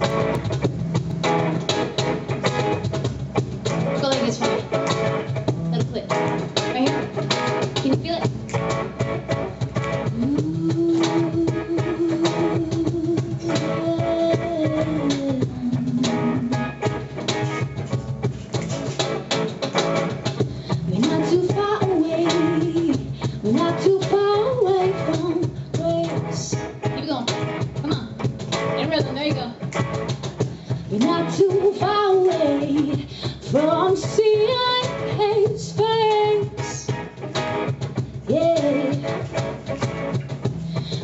Go We're not too far away from seeing His face. Yeah.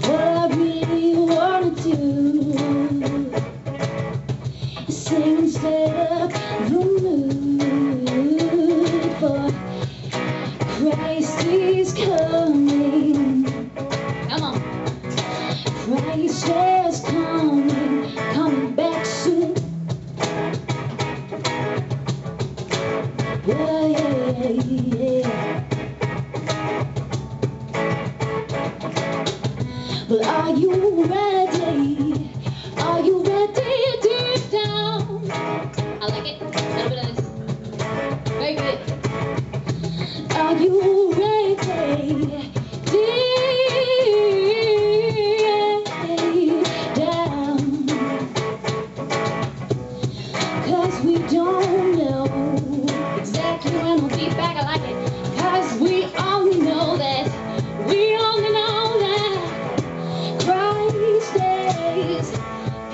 What I really want to do is sing instead of the mood for Christ is coming. Come on. Christ is coming Are you ready? Are you ready deep down? I like it. A little bit of this. Very good. Are you ready? Cause we don't know Cause we all know that, we all know that Christ is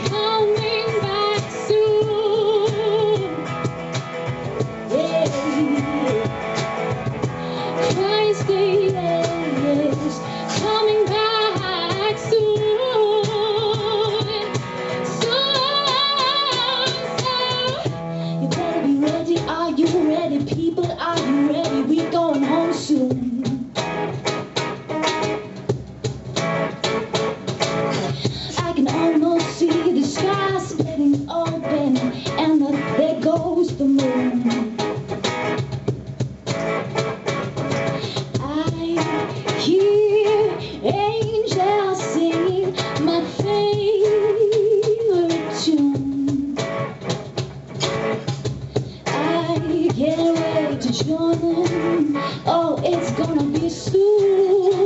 coming back soon. Yeah. Christ is coming back. Get ready to join in. Oh, it's gonna be soon.